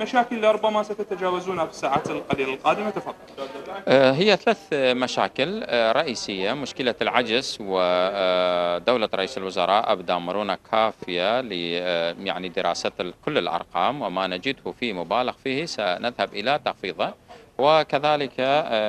مشاكل ربما ستتجاوزونها في الساعات القليلة القادمة. تفضل. آه، هي ثلاث مشاكل. آه، رئيسية مشكلة العجز ودولة رئيس الوزراء أبدى مرونة كافية ل يعني دراسة كل الأرقام وما نجده فيه مبالغ فيه. سنذهب إلى تخفيضه. وكذلك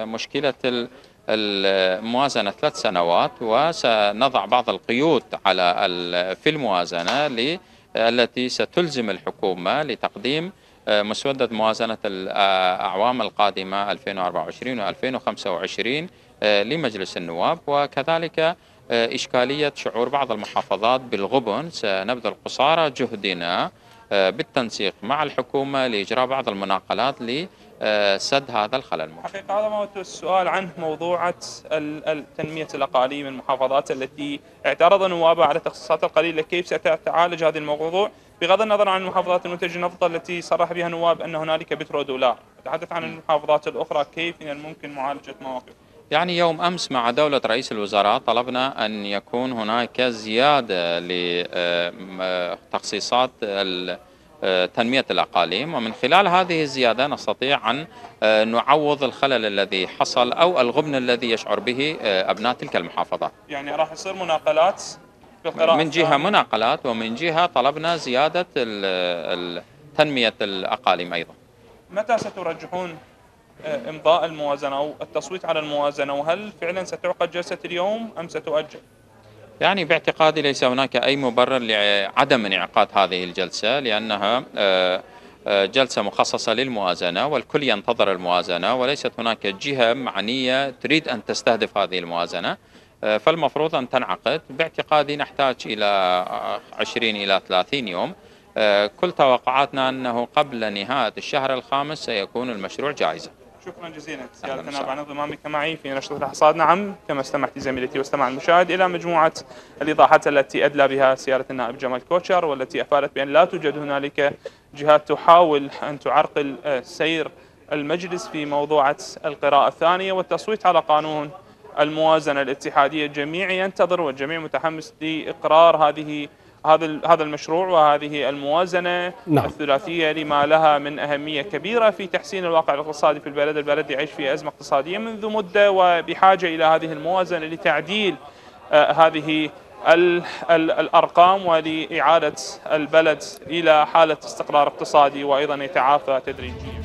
مشكلة الموازنة ثلاث سنوات. وسنضع بعض القيود على في الموازنة التي ستلزم الحكومة لتقديم مسودة موازنة الأعوام القادمة 2024 و 2025 لمجلس النواب وكذلك إشكالية شعور بعض المحافظات بالغبن. سنبذل قصارى جهدنا بالتنسيق مع الحكومة لإجراء بعض المناقلات لسد هذا الخلل. حقيقة هذا ما السؤال عنه موضوعة تنمية الأقاليم المحافظات التي اعترض نوابها على التخصصات القليلة كيف ستعالج هذا الموضوع. بغض النظر عن المحافظات المنتجة النفط التي صرح بها نواب أن هنالك بترو دولار نتحدث عن المحافظات الأخرى. كيف من الممكن معالجة مواقف؟ يعني يوم أمس مع دولة رئيس الوزراء طلبنا أن يكون هناك زيادة لتخصيصات تنمية الأقاليم. ومن خلال هذه الزيادة نستطيع أن نعوض الخلل الذي حصل أو الغبن الذي يشعر به أبناء تلك المحافظات. يعني راح يصير مناقلات من جهة مناقلات ومن جهة طلبنا زيادة تنمية الأقاليم أيضا. متى سترجحون آه، إمضاء الموازنة أو التصويت على الموازنة؟ وهل فعلا ستعقد جلسة اليوم أم ستؤجل؟ يعني باعتقادي ليس هناك أي مبرر لعدم انعقاد هذه الجلسة لأنها آه، آه، جلسة مخصصة للموازنة والكل ينتظر الموازنة وليست هناك جهة معنية تريد أن تستهدف هذه الموازنة. فالمفروض أن تنعقد. باعتقادي نحتاج إلى 20 إلى 30 يوم. آه، كل توقعاتنا أنه قبل نهاية الشهر الخامس سيكون المشروع جاهزا شكرا جزيلا. سيادتنا بعد انضمامك معي في نشرة الحصاد نعم كما استمعت زميلتي واستمع المشاهد إلى مجموعة الإيضاحات التي أدلى بها سيارة النائب جمال كوتشر والتي أفادت بأن لا توجد هنالك جهات تحاول أن تعرقل آه، سير المجلس في موضوعة القراءة الثانية والتصويت على قانون الموازنة الاتحادية الجميع ينتظر والجميع متحمس لإقرار هذه هذا هذا المشروع وهذه الموازنة نعم. الثلاثية لما لها من أهمية كبيرة في تحسين الواقع الاقتصادي في البلد، البلد يعيش في أزمة اقتصادية منذ مدة وبحاجة إلى هذه الموازنة لتعديل آه هذه ال ال الأرقام ولإعادة البلد إلى حالة استقرار اقتصادي وأيضا يتعافى تدريجيا.